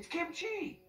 It's kimchi.